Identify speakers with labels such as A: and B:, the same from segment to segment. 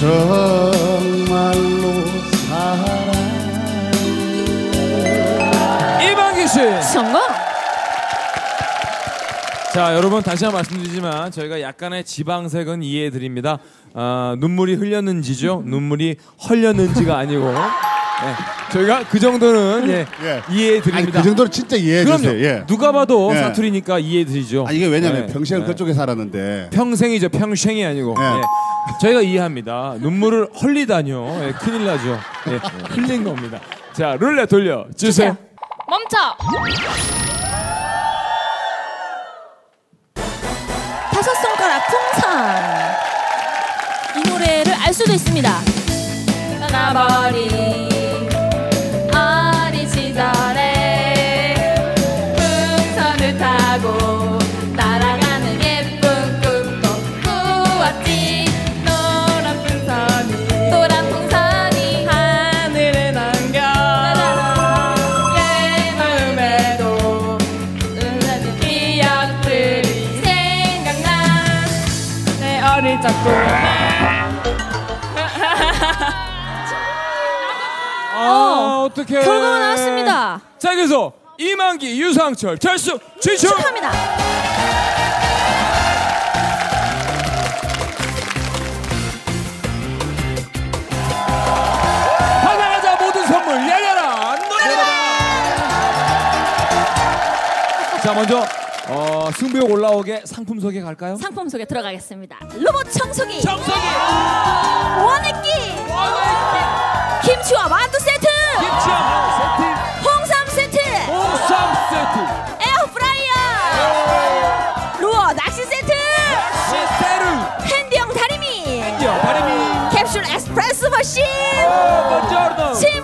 A: 정말로 사랑해
B: 이방기 씨.
C: 성공.
B: 자, 여러분 다시 한번 말씀드리지만 저희가 약간의 지방색은 이해해 드립니다. 아, 눈물이 흘렸는지죠. 눈물이 헐렸는지가 아니고. 예, 저희가 그 정도는 예,
A: 예.
B: 이해해 드립니다.
A: 그 정도는 진짜 이해해. 주세요 예.
B: 누가 봐도
A: 예.
B: 사투리니까 이해해 드리죠.
A: 아 이게 왜냐면
B: 예.
A: 평생을
B: 예.
A: 그쪽에 살았는데
B: 평생이죠. 평생이 아니고. 저희가 이해합니다. 눈물을 헐리다뇨. 예, 큰일 나죠. 예, 흘린 겁니다. 자, 룰렛 돌려 주세요.
C: 멈춰. 다섯 손가락 풍선. 이 노래를 알 수도 있습니다. 떠나버린 어린 시절에 풍선을 타고 날아가는 예쁜 꿈도 꾸었지 적
B: 아, 어떻게?
C: 결과가 나왔습니다.
B: 자, 그래서 이만기, 유상철, 결승 진출.
C: 축하합니다.
B: 받아가자 모든 선물 열려라 노래방. 자, 먼저 어, 승부욕 올라오게 상품 소개 갈까요?
C: 상품 속에 들어가겠습니다. 로봇 청소기,
B: 청소기,
C: 원액기, 김치와 만두 세트,
B: 김치와 세트,
C: 홍삼 세트,
B: 홍삼 세트,
C: 에어프라이어, 루어 낚시 세트,
B: 시세르,
C: 핸디형 다리미,
B: 야, 바람이,
C: 캡슐 에스프레소 머신. 침구 청소기.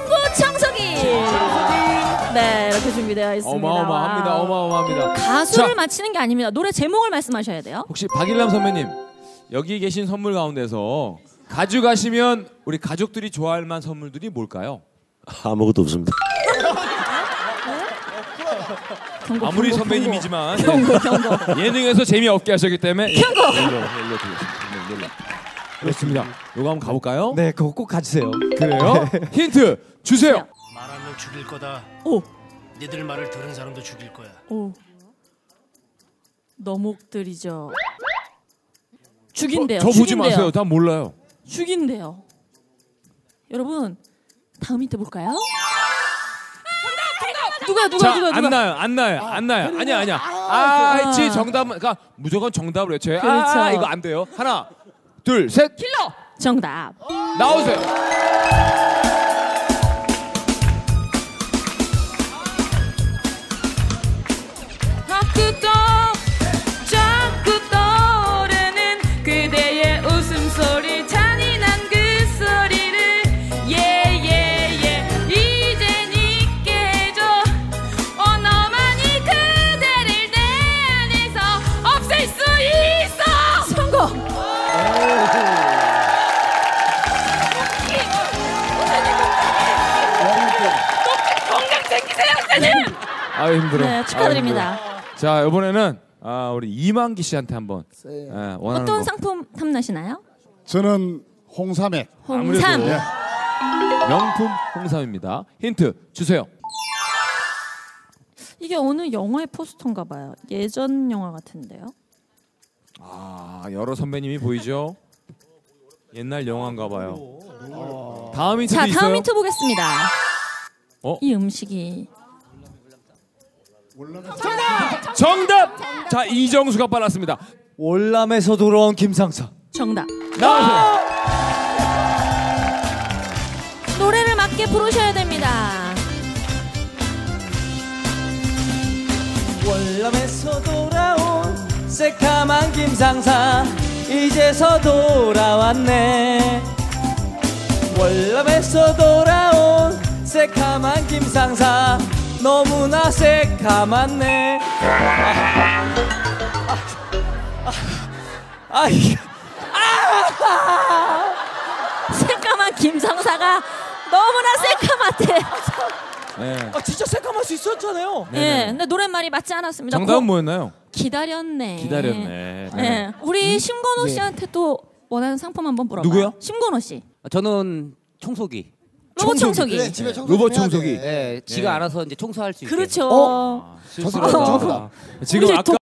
C: 네, 이렇게 준비되어 있습니다.
B: 어마어마합니다,
C: 와우.
B: 어마어마합니다.
C: 가수를
B: 자,
C: 맞히는 게 아닙니다. 노래 제목을 말씀하셔야 돼요.
B: 혹시 박일남 선배님 여기 계신 선물 가운데서 가져가시면 우리 가족들이 좋아할 만한 선물들이 뭘까요?
D: 아무것도 없습니다.
C: 경고,
B: 아무리
C: 경고,
B: 선배님이지만
C: 경고, 경고.
B: 예, 예능에서 재미없게 하셨기 때문에
C: 경고.
B: 네, 열려. 그렇습니다. 요거 한번 가볼까요?
E: 네, 그거 꼭 가주세요.
B: 그래요? 힌트 주세요.
F: 말하면 죽일 거다.
C: 오,
F: 니들 말을 들은 사람도 죽일 거야.
C: 오. 너목들이죠. 죽인대요.
B: 저 보지
C: 죽인대요.
B: 마세요. 다 몰라요.
C: 죽인대요. 여러분 다음 힌트 볼까요? 누가 누가
B: 자,
C: 누가 누가
B: 안 나요, 안 나요, 안 나요. 아니야, 아니야. 아, 했지. 정답은, 그러니까 무조건 정답을 외쳐요. 아,
C: 그렇죠.
B: 이거 안 돼요. 하나, 둘, 셋,
C: 킬러 정답.
B: 나오세요. 아 힘들어.
C: 네 축하드립니다
B: 아, 힘들어. 자 이번에는 아, 우리 이만기 씨한테 한번 예, 원하는
C: 어떤
B: 거.
C: 상품 탐나시나요?
A: 저는 홍삼액
C: 홍삼
B: 아무래도. 명품 홍삼입니다. 힌트 주세요.
C: 이게 어느 영화의 포스터인가 봐요. 예전 영화 같은데요.
B: 아 여러 선배님이 보이죠? 옛날 영화인가 봐요. 다음 힌트
C: 자,
B: 있어요?
C: 다음 힌트 보겠습니다.
B: 어?
C: 이 음식이
B: 정답. 자 이정수가 빨랐습니다.
E: 월남에서 돌아온 김상사.
C: 정답.
B: 나오세요.
C: 노래를 맞게 부르셔야 됩니다.
E: 월남에서 돌아온 새카만 김상사 이제서 돌아왔네. 월남에서 돌아온 새카만 김상사 너무나 새카맣네. 아, 아, 아, 아, 이게
C: 새까만 김상사가 너무나 새까맣대.
B: 네.
E: 아, 진짜 새까만 수 있었잖아요.
C: 예, 근데 노랫말이 맞지 않았습니다.
B: 정답은
C: 고-
B: 뭐였나요?
C: 기다렸네.
B: 기다렸네. 네.
C: 예, 우리 심건호 씨한테 또 원하는 상품 한번 물어봐요.
B: 누구요?
C: 심건호 씨.
D: 저는 청소기.
C: 로봇 청소기.
G: 그래 집에 청소
B: 로봇
G: 좀 해야
B: 청소기.
G: 돼.
D: 예, 지가
B: 예.
D: 알아서 이제 청소할 수 있게.
C: 그렇죠.
G: 어?
B: 실수하다.
G: 저거다.
B: 지금
C: 우리
B: 아까